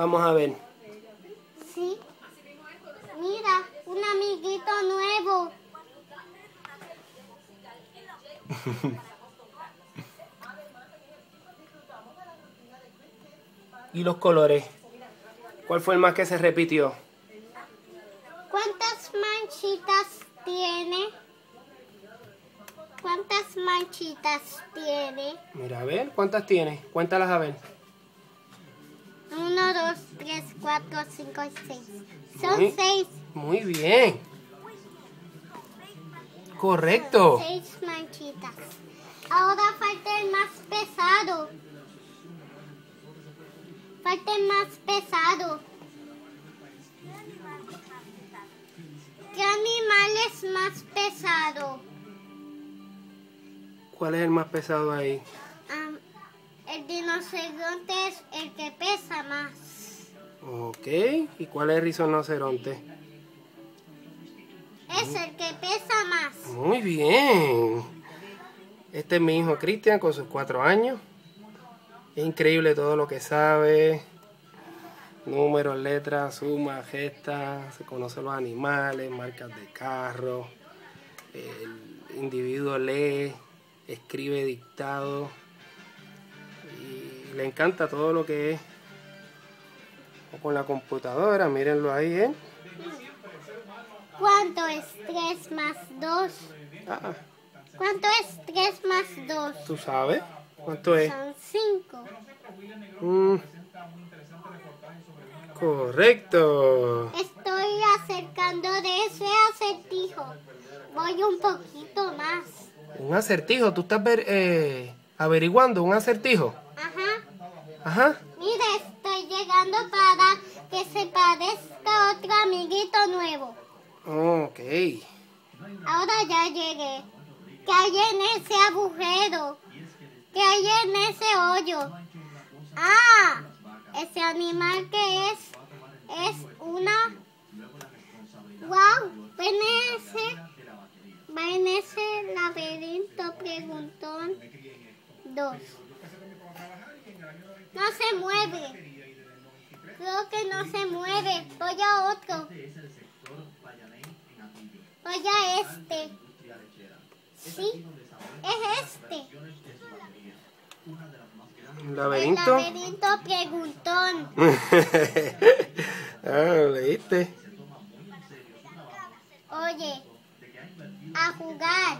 Vamos a ver. Sí. Mira, un amiguito nuevo. ¿Y los colores? ¿Cuál fue el más que se repitió? ¿Cuántas manchitas tiene? ¿Cuántas manchitas tiene? Mira, a ver, ¿cuántas tiene? Cuéntalas a ver. Uno, dos, tres, cuatro, cinco y seis. Son Muy- seis. Muy bien. Correcto. Seis manchitas. Ahora falta el más pesado. Falta el más pesado. ¿Qué animal es más pesado? ¿Cuál es el más pesado ahí? Am, el dinosaurio es el que pesa. Ok. ¿Y cuál es el rinoceronte? Es el que pesa más. Muy bien. Este es mi hijo Cristian con sus cuatro años. Es increíble todo lo que sabe. Números, letras, sumas, gestas. Se conocen los animales, marcas de carro. El individuo lee, escribe dictado. Y le encanta todo lo que es con la computadora. Mírenlo ahí, ¿eh? ¿Cuánto es 3 más 2? Ah, ¿Cuánto es 3 más 2? ¿Tú sabes? ¿Cuánto es? Son 5. Mm. Correcto. Estoy acercando de ese acertijo. Voy un poquito más. Un acertijo. ¿Tú estás ver- eh, averiguando un acertijo? Ajá. Ajá. Mira, estoy llegando para que se parezca a otro amiguito nuevo. Ok. Ahora ya llegué. ¿Qué hay en ese agujero? ¿Qué hay en ese hoyo? Ah, ese animal que es es una wow, va en ese va en ese laberinto preguntón dos. No se mueve. Creo que no se mueve. Voy a otro. Voy a este. Sí, es este. ¿Un El laberinto? laberinto preguntón. ah, leíste. Oye, a jugar.